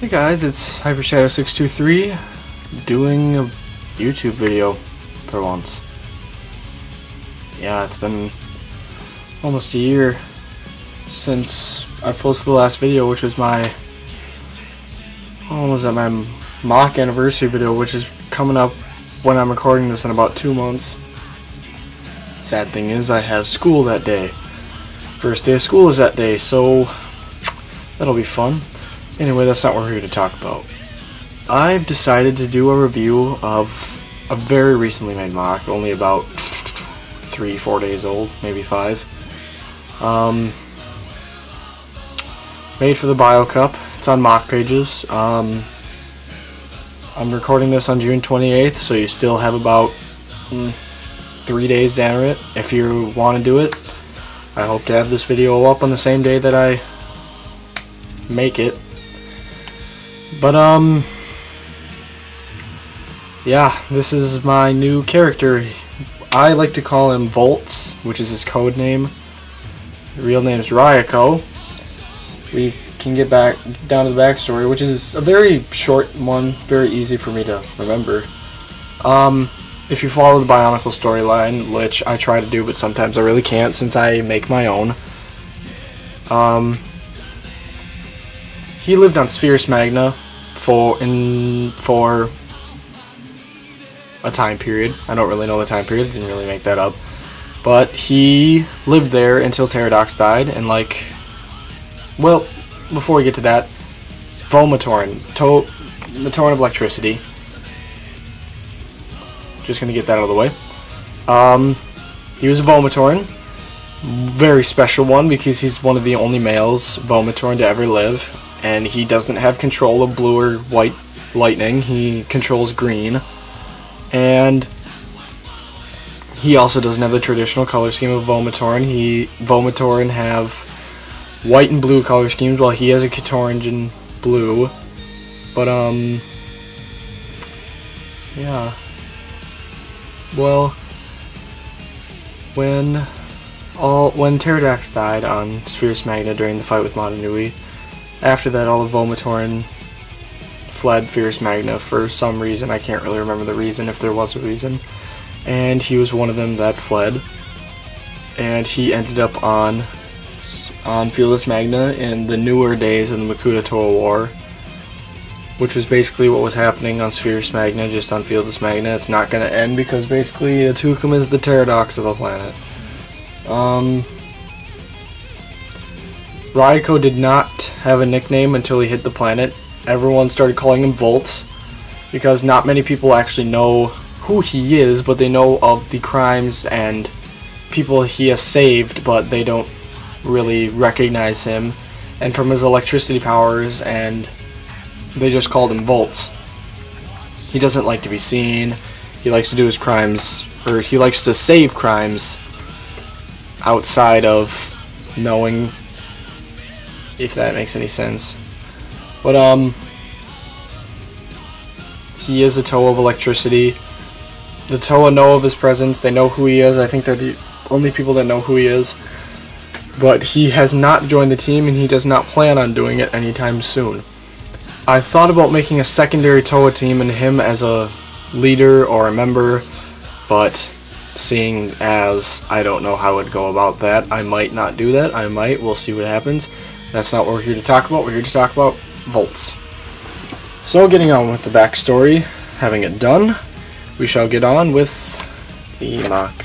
Hey guys, it's HyperShadow623 doing a YouTube video for once. Yeah, it's been almost a year since I posted the last video, which was my was that my MOC anniversary video, which is coming up when I'm recording this in about two months. Sad thing is, I have school that day. First day of school is that day, so that'll be fun. Anyway, that's not what we're here to talk about. I've decided to do a review of a very recently made MOC, only about three, four days old, maybe five. Um, made for the Bio Cup. It's on MOC pages. Um, I'm recording this on June 28th, so you still have about mm, three days to enter it if you want to do it. I hope to have this video up on the same day that I make it. But, um, yeah, this is my new character. I like to call him Voltz, which is his code name. The real name is Raiko. We can get back down to the backstory, which is a very short one, very easy for me to remember. Um, if you follow the Bionicle storyline, which I try to do, but sometimes I really can't since I make my own. Um, he lived on Spherus Magna for in for a time period. I don't really know the time period. Didn't really make that up. But he lived there until Teridax died, and like, well, before we get to that, Vo-Matoran, to Matoran of Electricity. Just gonna get that out of the way. Um, he was a Vo-Matoran, very special one because he's one of the only males Vo-Matoran to ever live, and he doesn't have control of blue or white lightning. He controls green, and he also doesn't have the traditional color scheme of Vo-Matoran. He Vo-Matoran have white and blue color schemes, while he has a Keetorange and blue. But um, yeah. Well, when all when Teridax died on Spherus Magna during the fight with Mata Nui, after that all of Vo-Matoran fled Spherus Magna for some reason. I can't really remember the reason, if there was a reason. And he was one of them that fled. And he ended up on on Fieldus Magna in the newer days of the Makuta Toa War, which was basically what was happening on Spherus Magna, just on Fieldus Magna. It's not going to end because basically Atukum is the Teridax of the planet. Um, Raiko did not have a nickname until he hit the planet. Everyone started calling him Voltz because not many people actually know who he is, but they know of the crimes and people he has saved, but they don't really recognize him. And from his electricity powers, and they just called him Voltz. He doesn't like to be seen. He likes to do his crimes, or he likes to save crimes outside of knowing if that makes any sense. But, um, he is a Toa of electricity. The Toa know of his presence, they know who he is. I think they're the only people that know who he is. But he has not joined the team, and he does not plan on doing it anytime soon. I thought about making a secondary Toa team and him as a leader or a member, but seeing as I don't know how I'd go about that, I might not do that. I might. We'll see what happens. That's not what we're here to talk about. We're here to talk about Voltz. So, getting on with the backstory, having it done, we shall get on with the MOC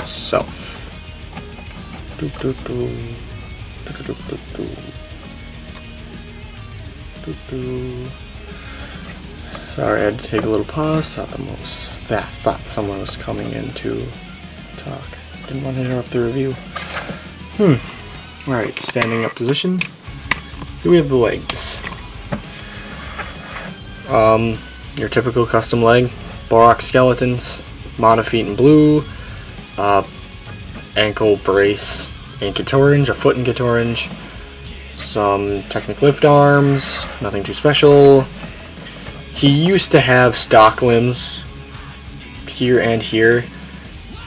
itself. Sorry, I had to take a little pause. Thought the most that thought someone was coming in to talk. Didn't want to interrupt the review. Hmm. Alright, standing up position. Here we have the legs. Um, your typical custom leg. Bohrok skeletons, monofeet in blue, uh, ankle brace in Keetorange, a foot in Keetorange, some Technic lift arms, nothing too special. He used to have stock limbs here and here.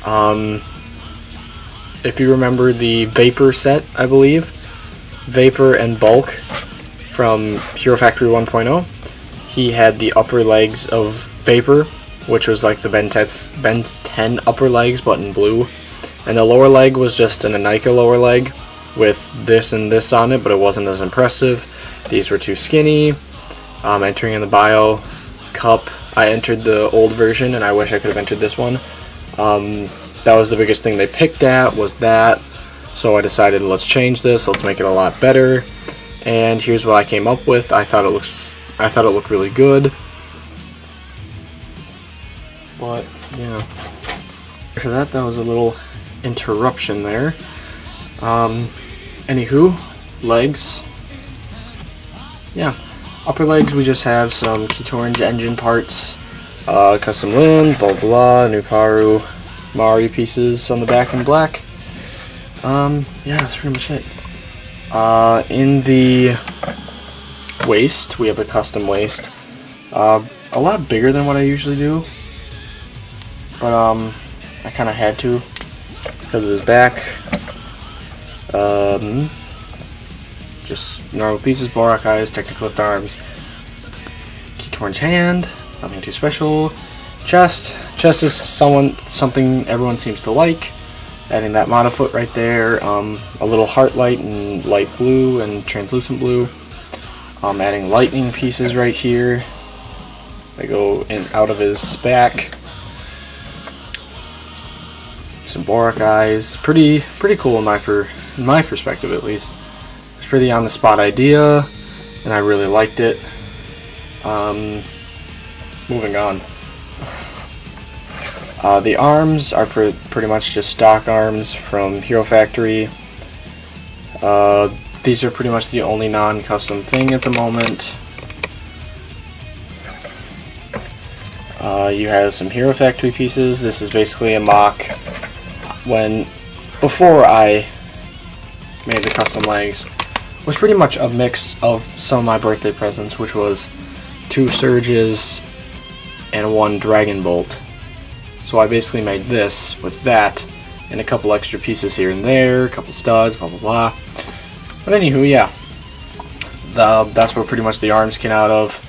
Um, if you remember the Vapor set, I believe, Vapor and Bulk from Hero Factory 1.0. He had the upper legs of Vapor, which was like the Ben, 10 upper legs, but in blue. And the lower leg was just an Inika lower leg with this and this on it, but it wasn't as impressive. These were too skinny. Um, entering in the bio cup, I entered the old version, and I wish I could have entered this one. Um, that was the biggest thing they picked at, was that. So I decided, let's change this, let's make it a lot better. And here's what I came up with. I thought it looks, I thought it looked really good. But, yeah. For that, that was a little interruption there. Um, anywho, legs. Yeah, upper legs we just have some Keetorange engine parts, uh, custom limbs, blah blah, Nuparu, Mahri pieces on the back in black. Um, yeah, that's pretty much it. Uh, in the waist, we have a custom waist. Uh, a lot bigger than what I usually do. But, um, I kind of had to because of his back. Um, just normal pieces, Bohrok eyes, Technic arms, key Keetorange hand, nothing too special. Chest, chest is someone something everyone seems to like. Adding that monofoot right there, um, a little heart light in light blue and translucent blue. Um, adding lightning pieces right here. They go in out of his back some Bohrok eyes. Pretty pretty cool in my per in my perspective at least. It's pretty on the spot idea, and I really liked it. Um, moving on. Uh, the arms are pre pretty much just stock arms from Hero Factory. Uh, these are pretty much the only non-custom thing at the moment. Uh, you have some Hero Factory pieces. This is basically a MOC when before I made the custom legs was pretty much a mix of some of my birthday presents, which was two Surges and one Dragon Bolt. So I basically made this with that and a couple extra pieces here and there, a couple studs, blah blah blah. But anywho, yeah, the, that's where pretty much the arms came out of.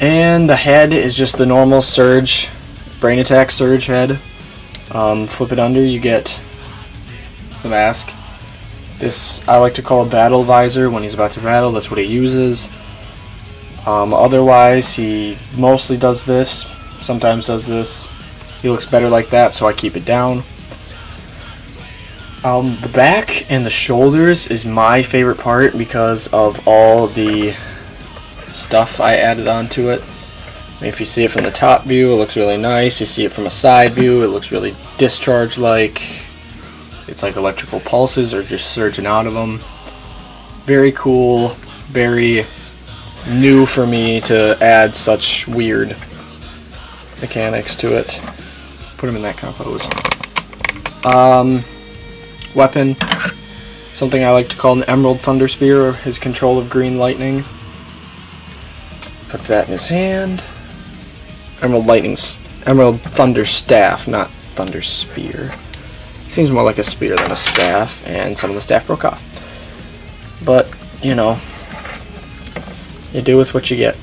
And the head is just the normal Surge, Brain Attack Surge head. Um, flip it under, you get the mask. This I like to call a battle visor when he's about to battle, that's what he uses. Um, otherwise, he mostly does this, sometimes does this. He looks better like that, so I keep it down. Um, the back and the shoulders is my favorite part because of all the stuff I added onto it. If you see it from the top view, it looks really nice. You see it from a side view, it looks really discharge-like. It's like electrical pulses are just surging out of them. Very cool, very new for me to add such weird mechanics to it. Put him in that compose. Um, weapon, something I like to call an Emerald Thunder Spear, or his control of green lightning. Put that in his hand. Emerald Lightning, Emerald Thunder Staff, not Thunder Spear. Seems more like a spear than a staff, and some of the staff broke off. But, you know, you do with what you get.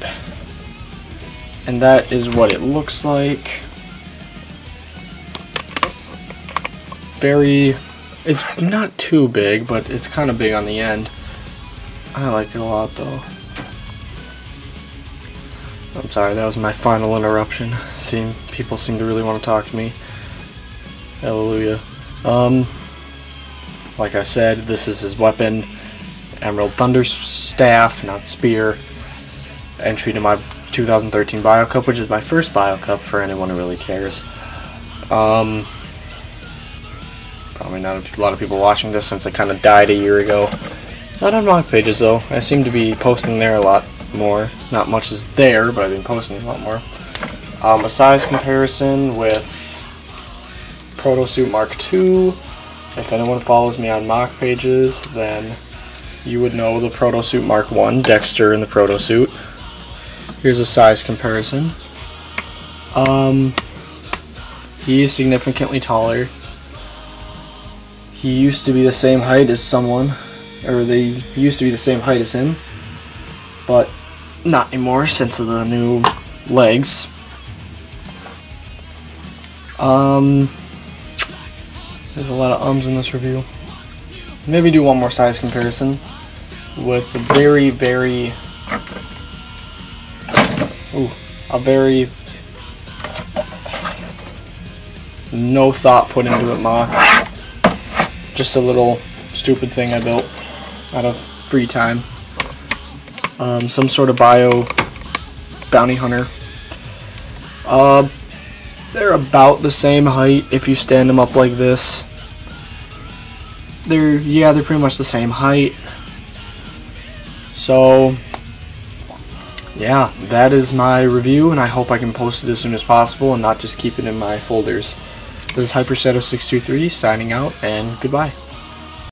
And that is what it looks like. Very, it's not too big, but it's kind of big on the end. I like it a lot though. I'm sorry, that was my final interruption. People seem to really want to talk to me. Hallelujah. Um, like I said, this is his weapon. Emerald Thunder Staff, not Spear. Entry to my 2013 Bio Cup, which is my first Bio Cup for anyone who really cares. Um, probably not a lot of people watching this since I kind of died a year ago. Not on MOC pages though. I seem to be posting there a lot more. Not much is there, but I've been posting a lot more. Um, a size comparison with Protosuit Mark II. If anyone follows me on MOC pages, then you would know the Protosuit Mark I, Dexter in the Protosuit. Here's a size comparison. Um, he is significantly taller. He used to be the same height as someone, or they used to be the same height as him. but not anymore since of the new legs. Um, there's a lot of ums in this review. Maybe do one more size comparison with the very, very, ooh, a very no thought put into it MOC. Just a little stupid thing I built out of free time. Um, some sort of bio bounty hunter. Uh, they're about the same height if you stand them up like this. They're, yeah, they're pretty much the same height. So, yeah, that is my review, and I hope I can post it as soon as possible and not just keep it in my folders. This is HyperShadow623 signing out, and goodbye.